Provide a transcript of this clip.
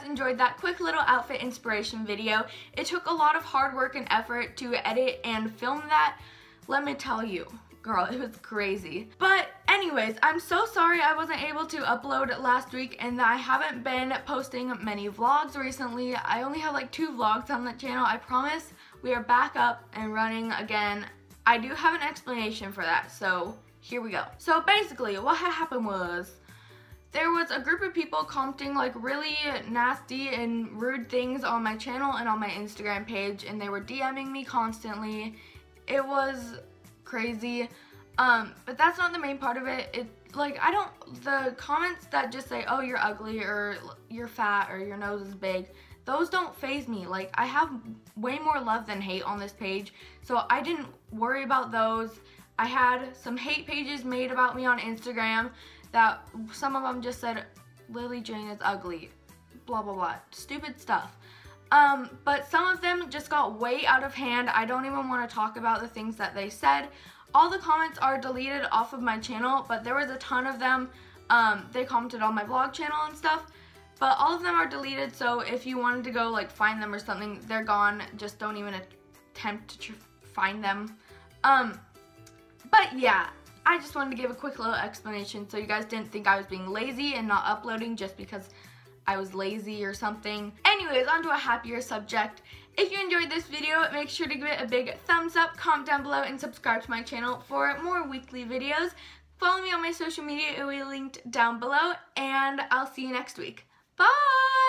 guys enjoyed that quick little outfit inspiration video. It took a lot of hard work and effort to edit and film that. Let me tell you, girl, it was crazy. But anyways, I'm so sorry I wasn't able to upload last week and that I haven't been posting many vlogs recently. I only have like two vlogs on the channel. I promise we are back up and running again. I do have an explanation for that, so here we go. So basically, what had happened was there was a group of people commenting like really nasty and rude things on my channel and on my Instagram page and they were DMing me constantly. It was crazy. Um, but that's not the main part of it. It like I don't the comments that just say, "Oh, you're ugly" or "You're fat" or "Your nose is big." Those don't phase me. Like I have way more love than hate on this page. So I didn't worry about those. I had some hate pages made about me on Instagram that some of them just said Lily Jane is ugly, blah blah blah, stupid stuff. Um, but some of them just got way out of hand. I don't even want to talk about the things that they said. All the comments are deleted off of my channel, but there was a ton of them. Um, they commented on my vlog channel and stuff, but all of them are deleted, so if you wanted to go like find them or something, they're gone. Just don't even attempt to find them. Um, but yeah, I just wanted to give a quick little explanation so you guys didn't think I was being lazy and not uploading just because I was lazy or something. Anyways, on to a happier subject. If you enjoyed this video, make sure to give it a big thumbs up, comment down below, and subscribe to my channel for more weekly videos. Follow me on my social media, it will be linked down below, and I'll see you next week. Bye!